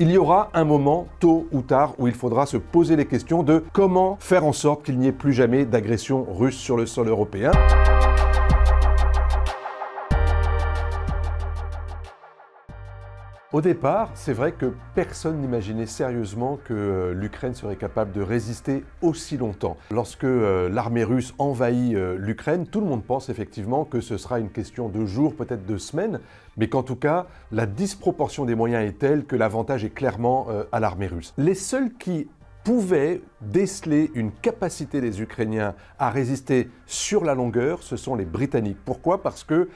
Il y aura un moment, tôt ou tard, où il faudra se poser les questions de comment faire en sorte qu'il n'y ait plus jamais d'agression russe sur le sol européen. Au départ, c'est vrai que personne n'imaginait sérieusement que euh, l'Ukraine serait capable de résister aussi longtemps. Lorsque euh, l'armée russe envahit euh, l'Ukraine, tout le monde pense effectivement que ce sera une question de jours, peut-être de semaines, mais qu'en tout cas, la disproportion des moyens est telle que l'avantage est clairement à l'armée russe. Les seuls qui pouvaient déceler une capacité des Ukrainiens à résister sur la longueur, ce sont les Britanniques. Pourquoi? Parce que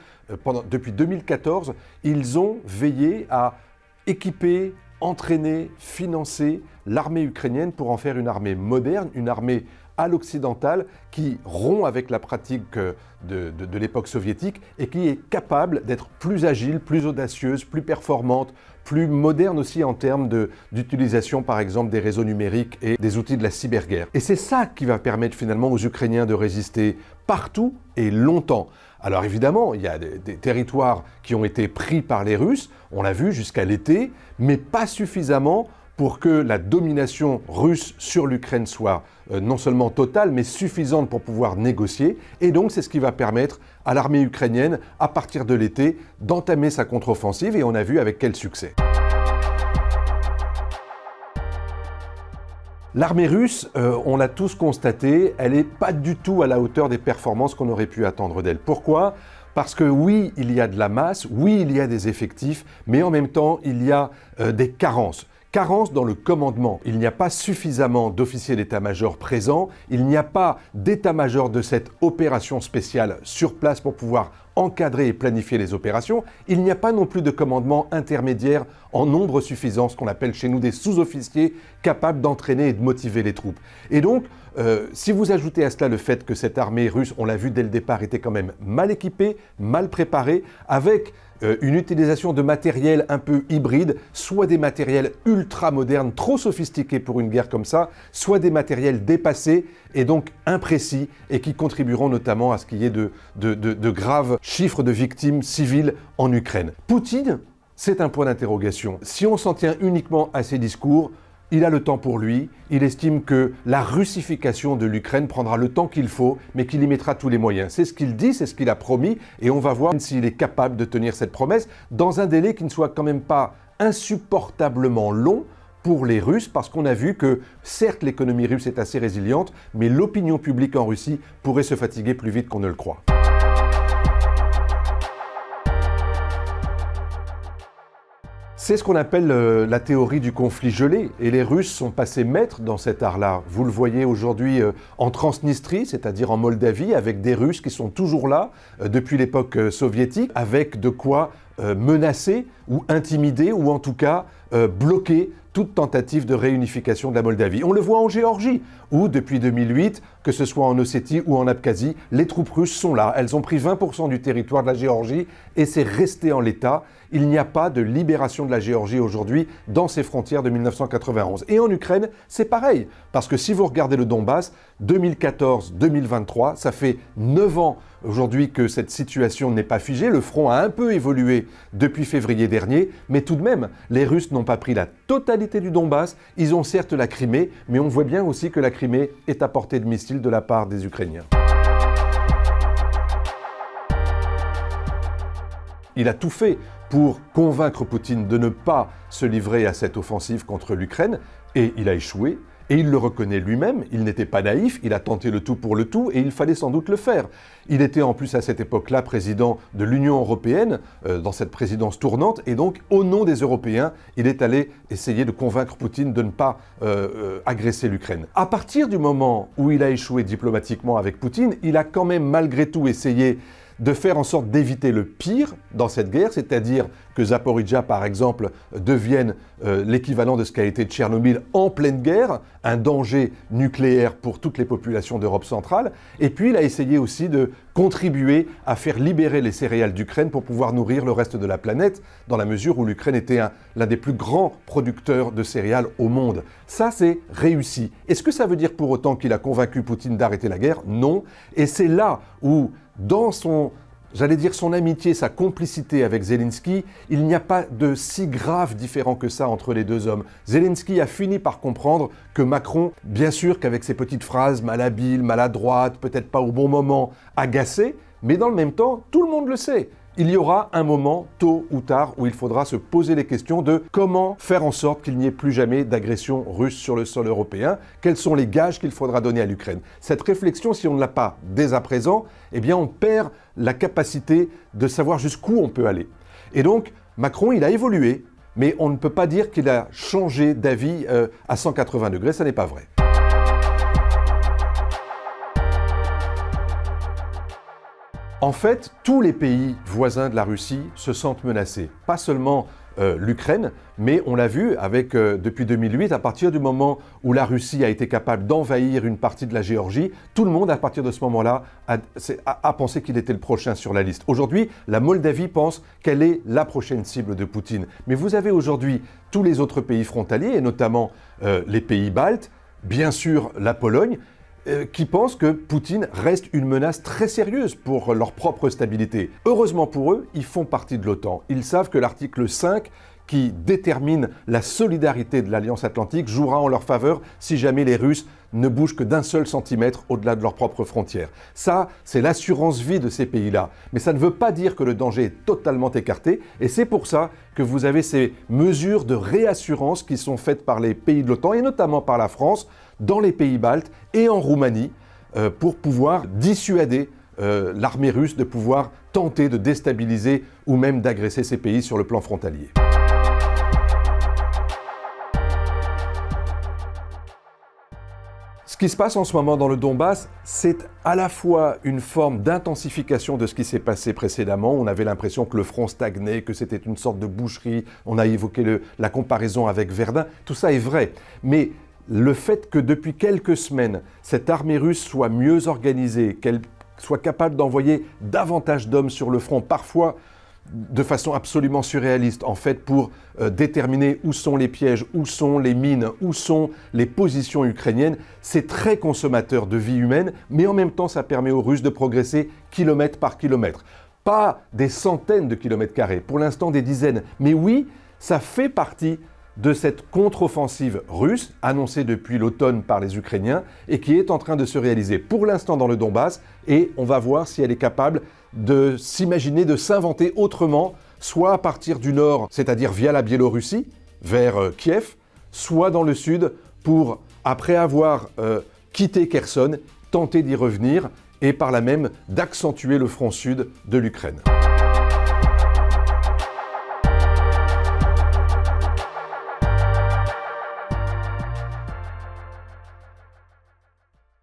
depuis 2014, ils ont veillé à équiper, entraîner, financer l'armée ukrainienne pour en faire une armée moderne, une armée à l'occidental qui rompt avec la pratique euh, de, de l'époque soviétique et qui est capable d'être plus agile, plus audacieuse, plus performante, plus moderne aussi en termes d'utilisation par exemple des réseaux numériques et des outils de la cyberguerre. Et c'est ça qui va permettre finalement aux Ukrainiens de résister partout et longtemps. Alors évidemment, il y a des, territoires qui ont été pris par les Russes, on l'a vu jusqu'à l'été, mais pas suffisamment pour que la domination russe sur l'Ukraine soit euh, non seulement totale, mais suffisante pour pouvoir négocier. Et donc c'est ce qui va permettre à l'armée ukrainienne, à partir de l'été, d'entamer sa contre-offensive, et on a vu avec quel succès. L'armée russe, euh, on l'a tous constaté, elle n'est pas du tout à la hauteur des performances qu'on aurait pu attendre d'elle. Pourquoi? Parce que oui, il y a de la masse, oui, il y a des effectifs, mais en même temps, il y a euh, des carences. Carence dans le commandement. Il n'y a pas suffisamment d'officiers d'état-major présents, il n'y a pas d'état-major de cette opération spéciale sur place pour pouvoir encadrer et planifier les opérations, il n'y a pas non plus de commandement intermédiaire en nombre suffisant, ce qu'on appelle chez nous des sous-officiers capables d'entraîner et de motiver les troupes. Et donc, euh, si vous ajoutez à cela le fait que cette armée russe, on l'a vu dès le départ, était quand même mal équipée, mal préparée, avec euh, une utilisation de matériel un peu hybride, soit des matériels ultra modernes, trop sophistiqués pour une guerre comme ça, soit des matériels dépassés et donc imprécis et qui contribueront notamment à ce qu'il y ait de, de graves chiffres de victimes civiles en Ukraine. Poutine, c'est un point d'interrogation. Si on s'en tient uniquement à ses discours, il a le temps pour lui, il estime que la russification de l'Ukraine prendra le temps qu'il faut, mais qu'il y mettra tous les moyens. C'est ce qu'il dit, c'est ce qu'il a promis, et on va voir s'il est capable de tenir cette promesse dans un délai qui ne soit quand même pas insupportablement long pour les Russes, parce qu'on a vu que certes l'économie russe est assez résiliente, mais l'opinion publique en Russie pourrait se fatiguer plus vite qu'on ne le croit. C'est ce qu'on appelle euh, la théorie du conflit gelé, et les Russes sont passés maîtres dans cet art-là. Vous le voyez aujourd'hui euh, en Transnistrie, c'est-à-dire en Moldavie, avec des Russes qui sont toujours là euh, depuis l'époque soviétique, avec de quoi menacer ou intimider, ou en tout cas bloquer toute tentative de réunification de la Moldavie. On le voit en Géorgie, où depuis 2008, que ce soit en Ossétie ou en Abkhazie, les troupes russes sont là. Elles ont pris 20% du territoire de la Géorgie et c'est resté en l'état. Il n'y a pas de libération de la Géorgie aujourd'hui dans ses frontières de 1991. Et en Ukraine, c'est pareil, parce que si vous regardez le Donbass, 2014-2023, ça fait 9 ans aujourd'hui que cette situation n'est pas figée. Le front a un peu évolué depuis février dernier, mais tout de même, les Russes n'ont pas pris la totalité du Donbass. Ils ont certes la Crimée, mais on voit bien aussi que la Crimée est à portée de missiles de la part des Ukrainiens. Il a tout fait pour convaincre Poutine de ne pas se livrer à cette offensive contre l'Ukraine, et il a échoué. Et il le reconnaît lui-même, il n'était pas naïf, il a tenté le tout pour le tout et il fallait sans doute le faire. Il était en plus à cette époque-là président de l'Union européenne, euh, dans cette présidence tournante, et donc au nom des Européens, il est allé essayer de convaincre Poutine de ne pas euh, euh, agresser l'Ukraine. À partir du moment où il a échoué diplomatiquement avec Poutine, il a quand même malgré tout essayé de faire en sorte d'éviter le pire dans cette guerre, c'est-à-dire que Zaporizhia, par exemple, devienne euh, l'équivalent de ce qu'a été Tchernobyl en pleine guerre, un danger nucléaire pour toutes les populations d'Europe centrale. Et puis, il a essayé aussi de contribuer à faire libérer les céréales d'Ukraine pour pouvoir nourrir le reste de la planète, dans la mesure où l'Ukraine était l'un des plus grands producteurs de céréales au monde. Ça, c'est réussi. Est-ce que ça veut dire pour autant qu'il a convaincu Poutine d'arrêter la guerre? Non. Et c'est là où dans son j'allais dire son amitié, sa complicité avec Zelensky, il n'y a pas de si grave différent que ça entre les deux hommes. Zelensky a fini par comprendre que Macron, bien sûr qu'avec ses petites phrases malhabiles, maladroites, peut-être pas au bon moment, agacées, mais dans le même temps, tout le monde le sait il y aura un moment, tôt ou tard, où il faudra se poser les questions de comment faire en sorte qu'il n'y ait plus jamais d'agression russe sur le sol européen, quels sont les gages qu'il faudra donner à l'Ukraine? Cette réflexion, si on ne l'a pas dès à présent, eh bien on perd la capacité de savoir jusqu'où on peut aller. Et donc, Macron, il a évolué, mais on ne peut pas dire qu'il a changé d'avis euh, à 180 degrés, ça n'est pas vrai. En fait, tous les pays voisins de la Russie se sentent menacés. Pas seulement euh, l'Ukraine, mais on l'a vu avec euh, depuis 2008, à partir du moment où la Russie a été capable d'envahir une partie de la Géorgie, tout le monde à partir de ce moment-là a, pensé qu'il était le prochain sur la liste. Aujourd'hui, la Moldavie pense qu'elle est la prochaine cible de Poutine. Mais vous avez aujourd'hui tous les autres pays frontaliers, et notamment euh, les pays baltes, bien sûr la Pologne, euh, qui pensent que Poutine reste une menace très sérieuse pour leur propre stabilité. Heureusement pour eux, ils font partie de l'OTAN. Ils savent que l'article 5 qui détermine la solidarité de l'Alliance Atlantique jouera en leur faveur si jamais les Russes ne bougent que d'un seul centimètre au-delà de leurs propres frontières. Ça, c'est l'assurance vie de ces pays-là. Mais ça ne veut pas dire que le danger est totalement écarté, et c'est pour ça que vous avez ces mesures de réassurance qui sont faites par les pays de l'OTAN, et notamment par la France, dans les pays baltes et en Roumanie, euh, pour pouvoir dissuader euh, l'armée russe de pouvoir tenter de déstabiliser ou même d'agresser ces pays sur le plan frontalier. Ce qui se passe en ce moment dans le Donbass, c'est à la fois une forme d'intensification de ce qui s'est passé précédemment. On avait l'impression que le front stagnait, que c'était une sorte de boucherie. On a évoqué la comparaison avec Verdun. Tout ça est vrai. Mais le fait que depuis quelques semaines, cette armée russe soit mieux organisée, qu'elle soit capable d'envoyer davantage d'hommes sur le front, parfois de façon absolument surréaliste, en fait, pour euh, déterminer où sont les pièges, où sont les mines, où sont les positions ukrainiennes. C'est très consommateur de vie humaine, mais en même temps, ça permet aux Russes de progresser kilomètre par kilomètre. Pas des centaines de kilomètres carrés, pour l'instant des dizaines. Mais oui, ça fait partie de cette contre-offensive russe, annoncée depuis l'automne par les Ukrainiens, et qui est en train de se réaliser pour l'instant dans le Donbass, et on va voir si elle est capable de s'imaginer, de s'inventer autrement, soit à partir du nord, c'est-à-dire via la Biélorussie, vers euh, Kiev, soit dans le sud, pour, après avoir euh, quitté Kherson, tenter d'y revenir, et par là même d'accentuer le front sud de l'Ukraine.